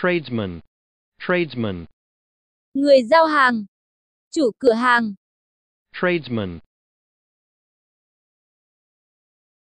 tradesman, tradesman, Người giao hàng. Chủ cửa hàng. tradesman,